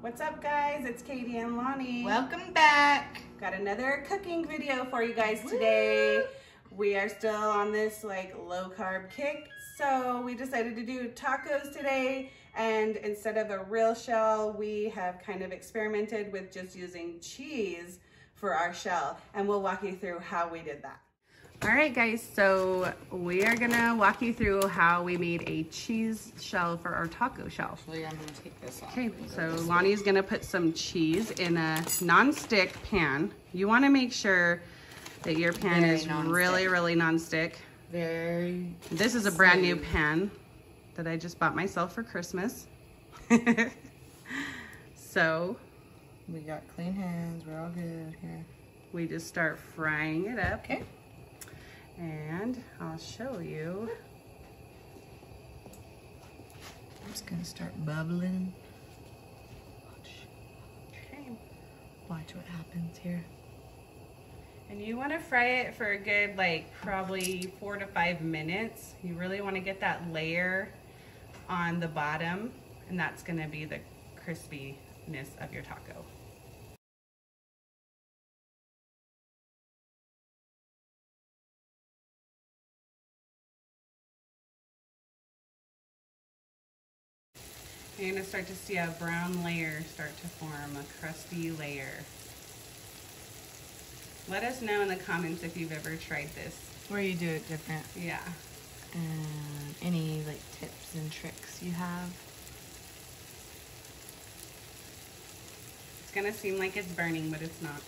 What's up guys? It's Katie and Lonnie. Welcome back. Got another cooking video for you guys today. We are still on this like low carb kick. So we decided to do tacos today. And instead of a real shell, we have kind of experimented with just using cheese for our shell. And we'll walk you through how we did that. All right, guys, so we are gonna walk you through how we made a cheese shell for our taco shell. Actually, I'm gonna take this off. Okay, so Lonnie's gonna put some cheese in a non-stick pan. You wanna make sure that your pan Very is really, really non-stick. Very. This is a brand new pan that I just bought myself for Christmas. so We got clean hands. We're all good here. we just start frying it up Okay. And I'll show you. I'm just gonna start bubbling. Okay. Watch what happens here. And you want to fry it for a good, like, probably four to five minutes. You really want to get that layer on the bottom, and that's going to be the crispiness of your taco. You're going to start to see a brown layer start to form, a crusty layer. Let us know in the comments if you've ever tried this. Where you do it different. Yeah. And any like tips and tricks you have. It's gonna seem like it's burning, but it's not.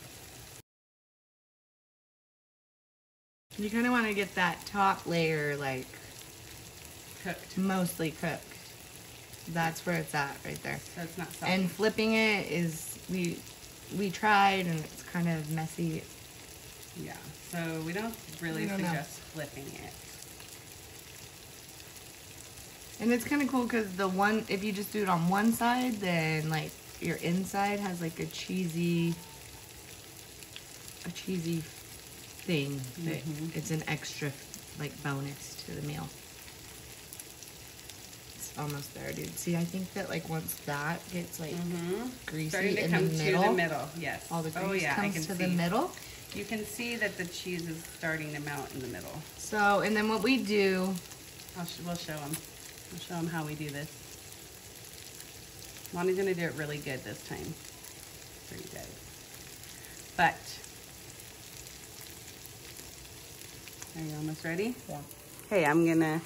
You kind of want to get that top layer like Cooked. mostly cooked. That's where it's at right there. So it's not soggy. And flipping it is we we tried and it's kind of messy. yeah. So we don't really don't know. suggest flipping it. And it's kind of cool because the one, if you just do it on one side, then like your inside has like a cheesy, a cheesy thing. That Mhm. it's an extra like bonus to the meal. It's almost there, dude. See, I think that like once that gets like Mm-hmm. greasy Starting to in come the middle, to the middle. Yes. all the grease oh yeah, I comes can to see. the middle. You can see that the cheese is starting to melt in the middle. So, and then what we do, I'll sh we'll show them. We'll show them how we do this. Lonnie's gonna do it really good this time. Pretty good. But, are you almost ready? Yeah. Okay, I'm gonna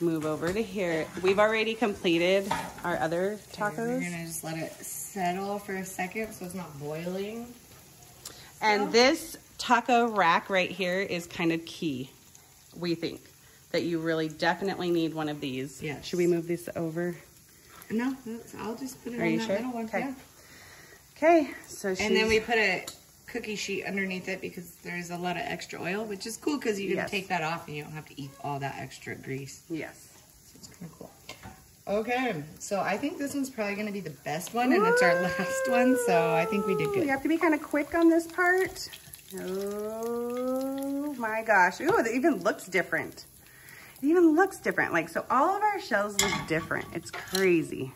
move over to here. We've already completed our other tacos. we're gonna just let it settle for a second so it's not boiling. And this taco rack right here is kind of key, we think. That you really definitely need one of these. Yes. Should we move this over? No, I'll just put it Are on you that sure? middle one. Okay. Yeah. Okay, so she's... And then we put a cookie sheet underneath it because there's a lot of extra oil, which is cool because you can Yes. take that off and you don't have to eat all that extra grease. Yes. So it's kind of cool. Okay, so I think this one's probably going to be the best one, and it's our last one, so I think we did good. You have to be kind of quick on this part. Oh my gosh. Ooh, it even looks different. It even looks different. Like, so all of our shells look different. It's crazy.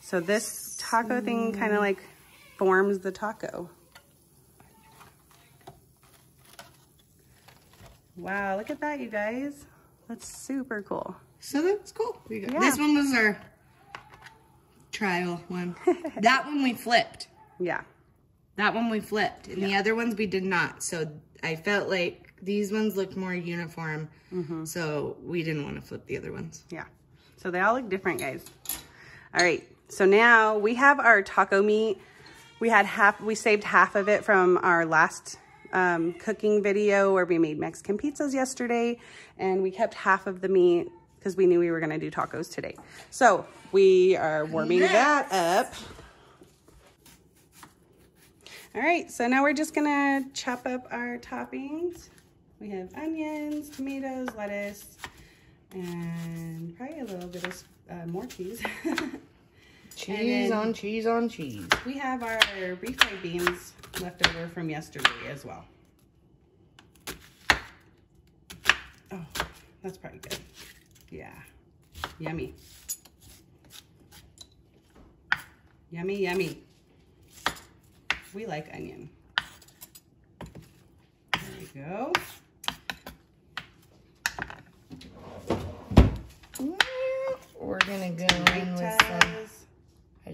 So this taco thing kind of like forms the taco. Wow, look at that, you guys. That's super cool. So that's cool. Yeah. This one was our trial one. that one we flipped. Yeah. That one we flipped, and the other ones we did not. So I felt like these ones looked more uniform, Mm-hmm. so we didn't want to flip the other ones. Yeah. So they all look different, guys. All right. So now we have our taco meat. We had half, we saved half of it from our last um, cooking video where we made Mexican pizzas yesterday. And we kept half of the meat because we knew we were going to do tacos today. So we are warming that up. All right. So now we're just going to chop up our toppings. We have onions, tomatoes, lettuce, and probably a little bit of uh, more cheese. Cheese on cheese on cheese. we have our refried beans left over from yesterday as well. Oh, That's probably good. Yeah. Yummy. Yummy, yummy. We like onion. There we go. We're gonna go in with some.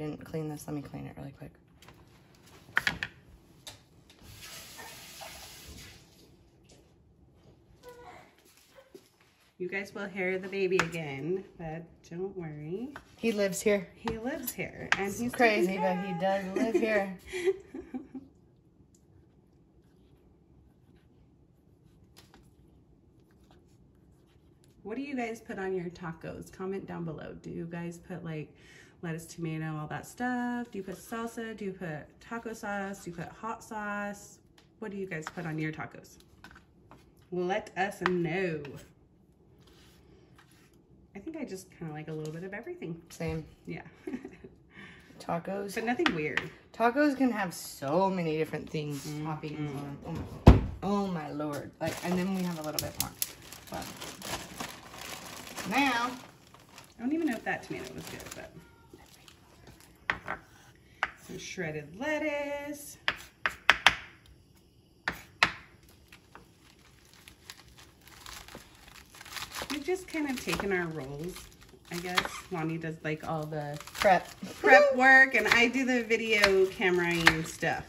Didn't clean this. Let me clean it really quick. You guys will hear the baby again, but don't worry. He lives here. He lives here and He's crazy, but he does live here. What do you guys put on your tacos? Comment down below. Do you guys put like lettuce, tomato, all that stuff? Do you put salsa? Do you put taco sauce? Do you put hot sauce? What do you guys put on your tacos? Let us know. I think I just kind of like a little bit of everything. Same. Yeah. Tacos. but nothing weird. Tacos can have so many different things, mm-hmm. toppings on. Oh my, oh my lord! Like, and then we have a little bit more. But now, I don't even know if that tomato was good, but some shredded lettuce. We've just kind of taken our roles, I guess. Lonnie does like all the prep. prep work and I do the video cameraing stuff.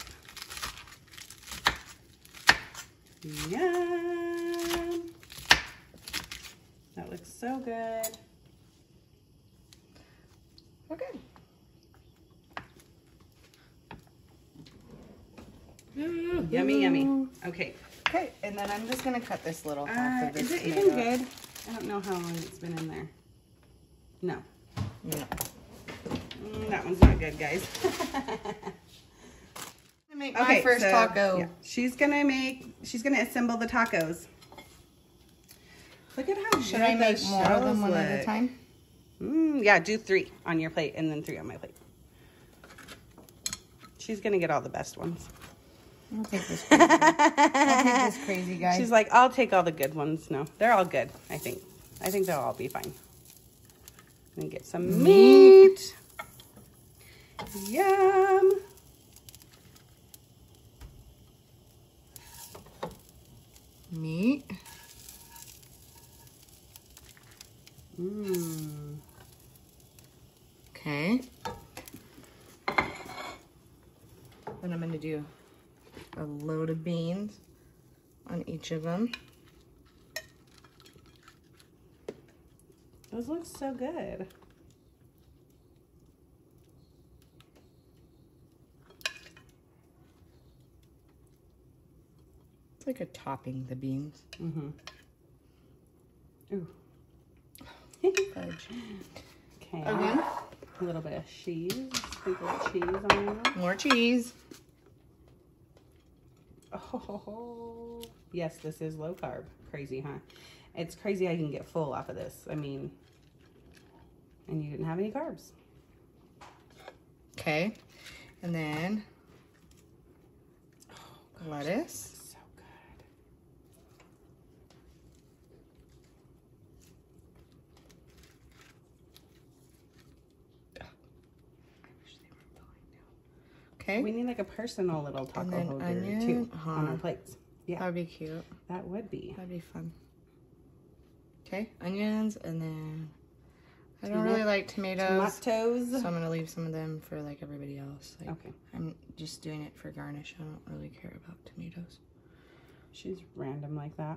Yum. That looks so good. Okay. Yummy, yummy. Okay. Okay, and then I'm just gonna cut this little half Uh, of this is it tomato. even good? I don't know how long it's been in there. No. No. Mm, that one's not good, guys. To make my first so, taco. yeah, she's gonna make, she's gonna assemble the tacos. Look at how Should I make more of them shells one at a time? Mm, yeah, do three on your plate and then three on my plate. She's gonna get all the best ones. I'll take this. Crazy. I'll take this crazy guy. She's like, I'll take all the good ones. No, they're all good, I think. I think they'll all be fine. And get some meat. Yum. meat. Mmm. Okay. Then I'm gonna do a of beans on each of them. Those look so good. It's like a topping, the beans. Mm-hmm. Ooh. Fudge. Okay. Again, A little bit of cheese. Sprinkle of cheese on them. more cheese. Oh, yes, this is low carb. Crazy, huh? It's crazy I can get full off of this. I mean, and you didn't have any carbs. Okay. And then oh, lettuce. So good. Okay. We need like a personal little taco holder onion, too on huh. our plates. Yeah, That would be cute. that would be. That'd be fun. Okay, onions, and then I don't really like tomatoes, Tomatoes. so I'm gonna leave some of them for like everybody else. Like, Okay. I'm just doing it for garnish. I don't really care about tomatoes. She's random like that.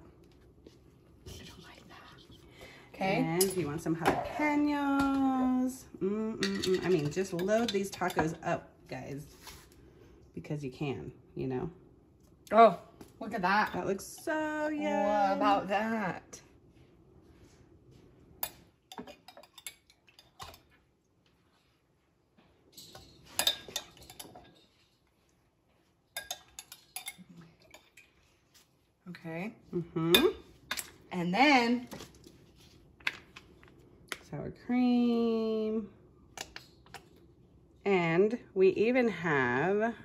I don't like that. Okay. And you want some jalapenos. Mm, mm, mm. I mean, just load these tacos up, guys, because you can, you know. Oh, look at that. That looks so yum. What about that? Okay. Mm-hmm. And then Sour cream. And we even have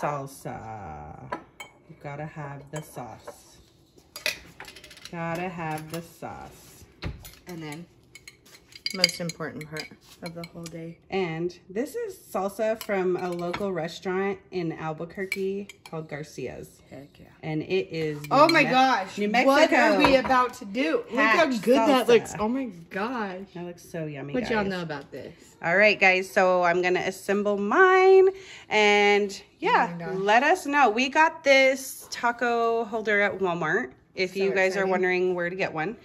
salsa. You gotta have the sauce. Gotta have the sauce. And then most important part of the whole day. And this is salsa from a local restaurant in Albuquerque called Garcia's. Heck yeah. And it is Oh my Me- gosh. New Mexico. What are we about to do? Look how good that looks. Oh my gosh. That looks so yummy. What y'all know about this? All right, guys. So I'm gonna assemble mine, and yeah, Oh let us know. We got this taco holder at Walmart. If So you guys are wondering where to get one,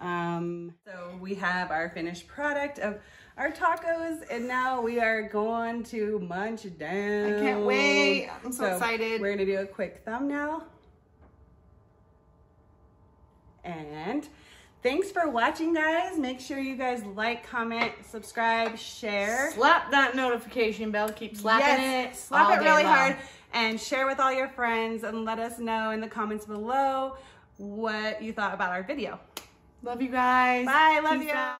um, so we have our finished product of our tacos, and now we are going to munch down. I can't wait. I'm so excited. We're gonna do a quick thumbnail. And thanks for watching, guys. Make sure you guys like, comment, subscribe, share. Slap that notification bell. Keep slapping Yes, it. Slap it really long. hard and share with all your friends and let us know in the comments below what you thought about our video. Love you guys. Bye, love Peace you. out.